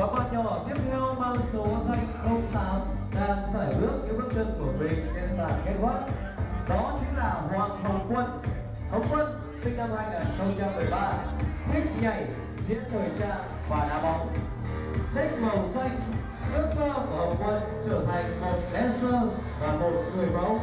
và bạn nhỏ tiếp theo mang số xanh 08 đang sải bước những bước chân của mình trên sàn kết quát. Đó chính là Hoàng Hồng Quân. Hồng Quân sinh năm 2013, thích nhảy, diễn thời trang và đá bóng. Thích màu xanh, ước mơ của Hồng Quân trở thành một dancer và một người mẫu